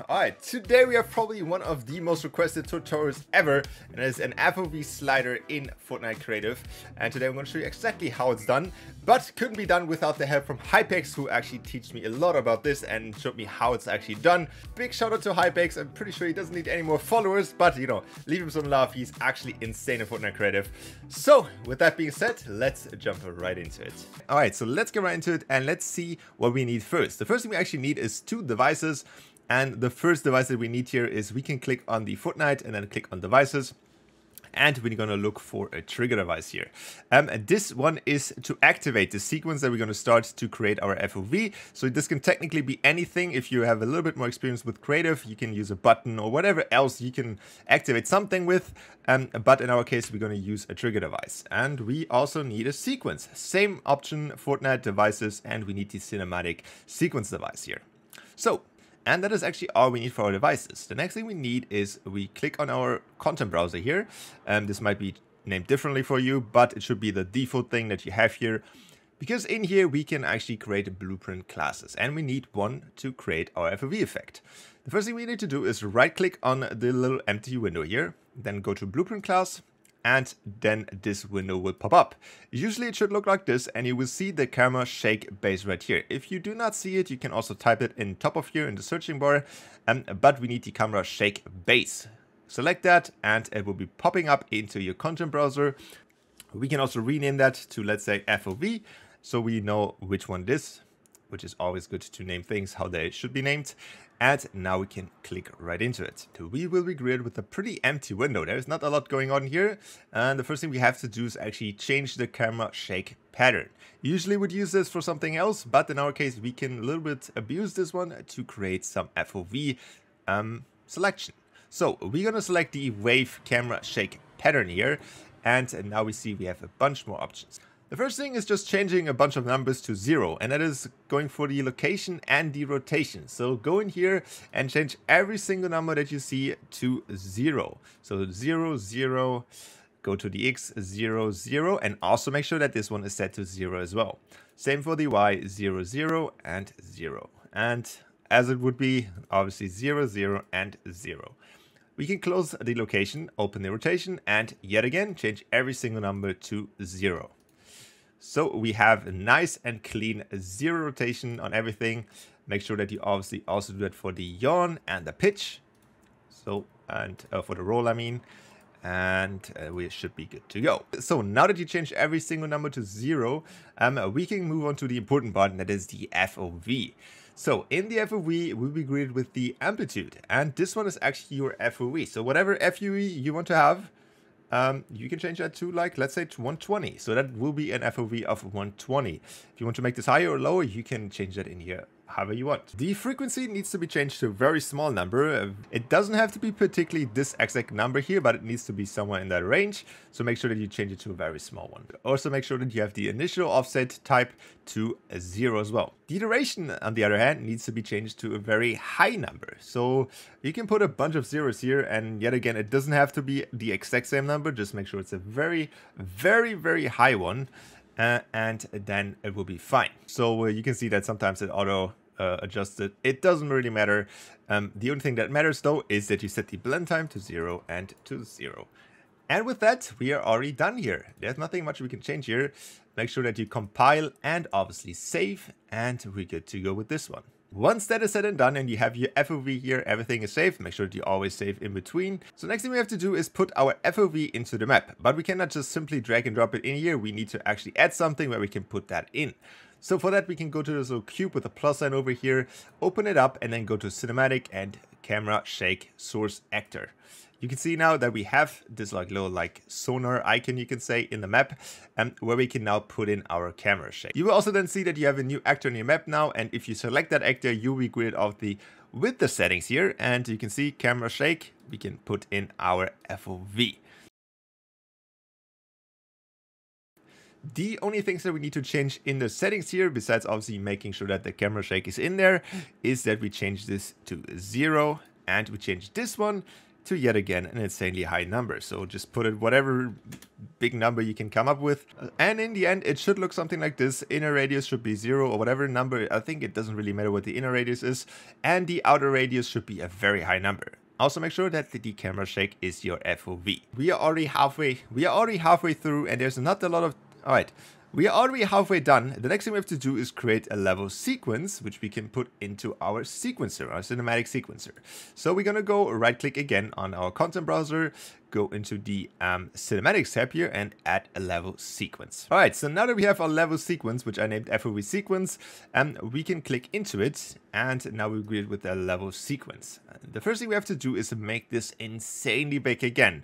Alright, today we have probably one of the most requested tutorials ever, and it is an FOV slider in Fortnite Creative. And today I'm going to show you exactly how it's done, but couldn't be done without the help from Hypex, who actually teach me a lot about this and showed me how it's actually done. Big shout out to Hypex, I'm pretty sure he doesn't need any more followers, but you know, leave him some love, he's actually insane in Fortnite Creative. So, with that being said, let's jump right into it. Alright, so let's get right into it, and let's see what we need first. The first thing we actually need is two devices, and the first device that we need here is we can click on the Fortnite and then click on devices. And we're going to look for a trigger device here. Um, this one is to activate the sequence that we're going to start to create our FOV. So this can technically be anything. If you have a little bit more experience with creative, you can use a button or whatever else you can activate something with. Um, but in our case, we're going to use a trigger device. And we also need a sequence. Same option, Fortnite devices, and we need the cinematic sequence device here. So and that is actually all we need for our devices. The next thing we need is we click on our content browser here. Um, this might be named differently for you, but it should be the default thing that you have here. Because in here we can actually create blueprint classes and we need one to create our FOV effect. The first thing we need to do is right click on the little empty window here, then go to blueprint class, and then this window will pop up. Usually it should look like this and you will see the camera shake base right here. If you do not see it, you can also type it in top of here in the searching bar, um, but we need the camera shake base. Select that and it will be popping up into your content browser. We can also rename that to let's say FOV so we know which one it is which is always good to name things how they should be named. And now we can click right into it. We will be greeted with a pretty empty window. There's not a lot going on here. And the first thing we have to do is actually change the camera shake pattern. Usually we would use this for something else, but in our case, we can a little bit abuse this one to create some FOV um, selection. So we're to select the wave camera shake pattern here. And now we see we have a bunch more options. The first thing is just changing a bunch of numbers to zero, and that is going for the location and the rotation. So go in here and change every single number that you see to zero. So zero, zero, go to the X, zero, zero, and also make sure that this one is set to zero as well. Same for the Y, zero, zero, and zero. And as it would be, obviously zero, zero, and zero. We can close the location, open the rotation, and yet again, change every single number to zero. So we have a nice and clean zero rotation on everything. Make sure that you obviously also do that for the yaw and the pitch. So, and uh, for the roll, I mean. And uh, we should be good to go. So now that you changed every single number to zero, um, we can move on to the important part, and that is the FOV. So in the FOV, we'll be greeted with the amplitude. And this one is actually your FOV. So whatever FOV you want to have, um, you can change that to like, let's say 120. So that will be an FOV of 120. If you want to make this higher or lower, you can change that in here however you want. The frequency needs to be changed to a very small number. Uh, it doesn't have to be particularly this exact number here, but it needs to be somewhere in that range. So make sure that you change it to a very small one. Also make sure that you have the initial offset type to a zero as well. The duration, on the other hand, needs to be changed to a very high number. So you can put a bunch of zeros here, and yet again, it doesn't have to be the exact same number. Just make sure it's a very, very, very high one. Uh, and then it will be fine. So uh, you can see that sometimes it auto uh, adjusted. It doesn't really matter. Um, the only thing that matters though is that you set the blend time to zero and to zero. And with that, we are already done here. There's nothing much we can change here. Make sure that you compile and obviously save, and we're good to go with this one. Once that is said and done and you have your FOV here, everything is saved. Make sure that you always save in between. So next thing we have to do is put our FOV into the map. But we cannot just simply drag and drop it in here. We need to actually add something where we can put that in. So for that, we can go to this little cube with a plus sign over here, open it up, and then go to cinematic and camera shake source actor. You can see now that we have this like little like sonar icon you can say in the map um, where we can now put in our camera shake. You will also then see that you have a new actor in your map now and if you select that actor you'll be greeted of the with the settings here and you can see camera shake we can put in our FOV. The only things that we need to change in the settings here, besides obviously making sure that the camera shake is in there, mm. is that we change this to zero and we change this one to yet again an insanely high number. So just put it whatever big number you can come up with. And in the end, it should look something like this. Inner radius should be zero or whatever number. I think it doesn't really matter what the inner radius is. And the outer radius should be a very high number. Also make sure that the camera shake is your FOV. We are already halfway, we are already halfway through and there's not a lot of, alright. We are already halfway done. The next thing we have to do is create a level sequence, which we can put into our sequencer, our cinematic sequencer. So we're going to go right click again on our content browser, go into the um, cinematics tab here and add a level sequence. All right, so now that we have our level sequence, which I named FOV sequence, um, we can click into it and now we're greeted with a level sequence. The first thing we have to do is make this insanely big again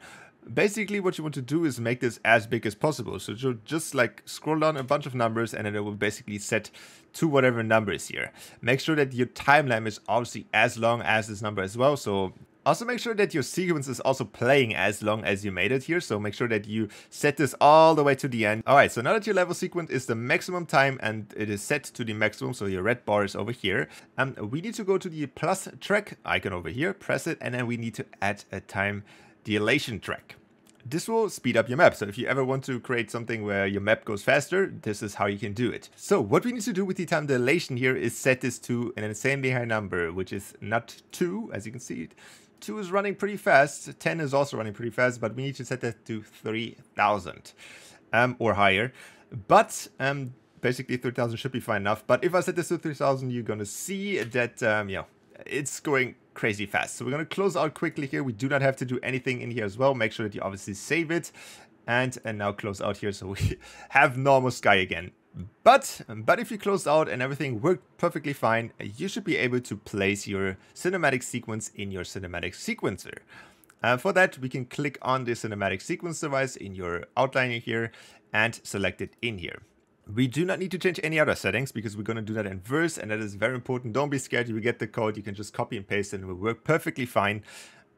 basically what you want to do is make this as big as possible. So you'll just like scroll down a bunch of numbers and then it will basically set to whatever number is here. Make sure that your timeline is obviously as long as this number as well. So also make sure that your sequence is also playing as long as you made it here. So make sure that you set this all the way to the end. Alright, so now that your level sequence is the maximum time and it is set to the maximum, so your red bar is over here, um, we need to go to the plus track icon over here, press it, and then we need to add a time dilation track. This will speed up your map, so if you ever want to create something where your map goes faster, this is how you can do it. So what we need to do with the time dilation here is set this to an insanely high number, which is not 2, as you can see. 2 is running pretty fast, 10 is also running pretty fast, but we need to set that to 3000 um, or higher. But um, basically 3000 should be fine enough. But if I set this to 3000, you're going to see that, um, you know, it's going crazy fast. So we're going to close out quickly here. We do not have to do anything in here as well. Make sure that you obviously save it. And, and now close out here so we have normal sky again. But, but if you closed out and everything worked perfectly fine, you should be able to place your cinematic sequence in your cinematic sequencer. Uh, for that, we can click on the cinematic sequence device in your outliner here and select it in here. We do not need to change any other settings because we're going to do that in verse and that is very important. Don't be scared. You get the code. You can just copy and paste and it will work perfectly fine.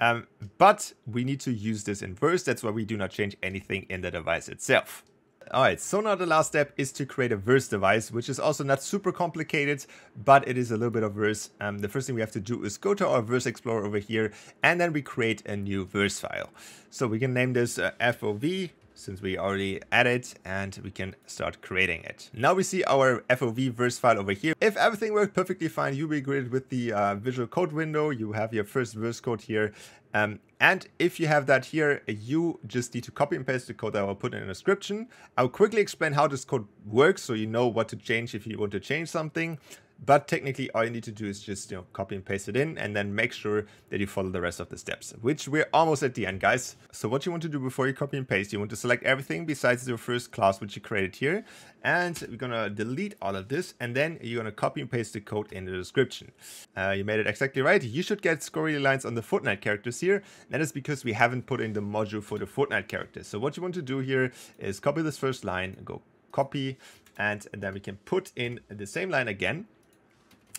Um, but we need to use this in verse. That's why we do not change anything in the device itself. Alright, so now the last step is to create a verse device, which is also not super complicated, but it is a little bit of verse. Um, the first thing we have to do is go to our verse explorer over here, and then we create a new verse file. So we can name this uh, FOV since we already added and we can start creating it. Now we see our FOV verse file over here. If everything worked perfectly fine, you'll be greeted with the uh, visual code window. You have your first verse code here. Um, and if you have that here, you just need to copy and paste the code that I will put in the description. I'll quickly explain how this code works so you know what to change if you want to change something. But technically, all you need to do is just you know copy and paste it in and then make sure that you follow the rest of the steps, which we're almost at the end, guys. So what you want to do before you copy and paste, you want to select everything besides your first class, which you created here. And we're going to delete all of this and then you're going to copy and paste the code in the description. Uh, you made it exactly right. You should get squiggly lines on the Fortnite characters here. That is because we haven't put in the module for the Fortnite characters. So what you want to do here is copy this first line, go copy, and then we can put in the same line again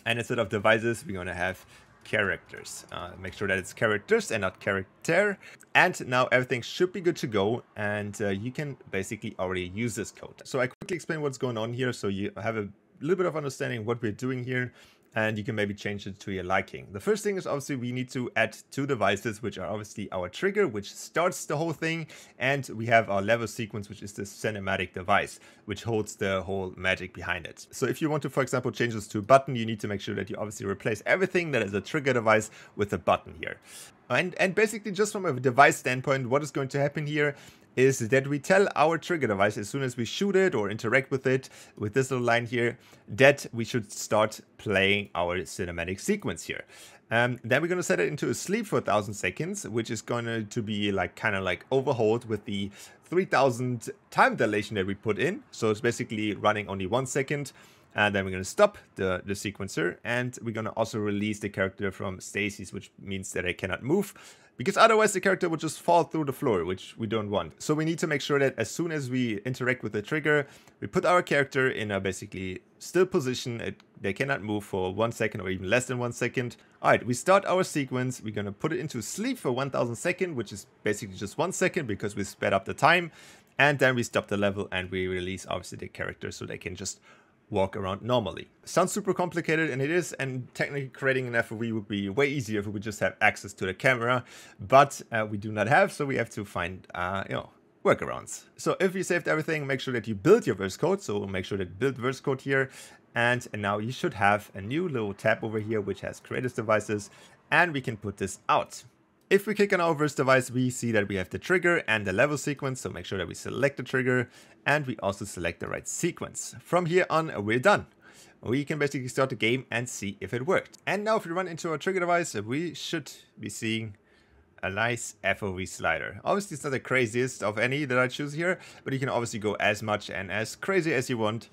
and instead of devices, we're going to have characters. Uh, make sure that it's characters and not character. And now everything should be good to go and uh, you can basically already use this code. So I quickly explain what's going on here so you have a little bit of understanding what we're doing here and you can maybe change it to your liking. The first thing is obviously we need to add two devices, which are obviously our trigger, which starts the whole thing, and we have our level sequence, which is the cinematic device, which holds the whole magic behind it. So if you want to, for example, change this to a button, you need to make sure that you obviously replace everything that is a trigger device with a button here. And, and basically just from a device standpoint, what is going to happen here is that we tell our trigger device as soon as we shoot it or interact with it with this little line here that we should start playing our cinematic sequence here. Um, then we're going to set it into a sleep for a 1000 seconds, which is going to be like kind of like overhauled with the 3000 time dilation that we put in. So it's basically running only one second. And then we're going to stop the, the sequencer and we're going to also release the character from stasis, which means that I cannot move because otherwise the character would just fall through the floor, which we don't want. So we need to make sure that as soon as we interact with the trigger, we put our character in a basically still position. It, they cannot move for one second or even less than one second. All right, we start our sequence. We're going to put it into sleep for 1000 seconds, which is basically just one second because we sped up the time. And then we stop the level and we release obviously the character so they can just walk around normally. Sounds super complicated and it is and technically creating an FOV would be way easier if we would just have access to the camera but uh, we do not have so we have to find uh, you know workarounds. So if you saved everything make sure that you build your verse code so make sure that build verse code here and, and now you should have a new little tab over here which has creators devices and we can put this out. If we click on our verse device, we see that we have the trigger and the level sequence, so make sure that we select the trigger and we also select the right sequence. From here on, we're done. We can basically start the game and see if it worked. And now if we run into our trigger device, we should be seeing a nice FOV slider. Obviously it's not the craziest of any that I choose here, but you can obviously go as much and as crazy as you want.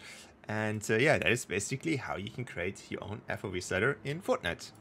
And uh, yeah, that is basically how you can create your own FOV slider in Fortnite.